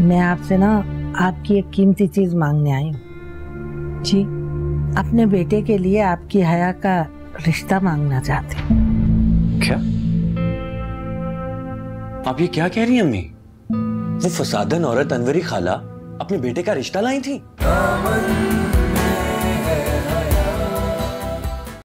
मैं आपसे ना आपकी एक कीमती चीज़ मांगने आई हूँ। जी, अपने बेटे के लिए आपकी हया का रिश्ता मांगना चाहती हूँ। क्या? आप ये क्या कह रही हैं, अम्मी? वो फसादन औरत अनवरी खाला अपने बेटे का रिश्ता लाई थी।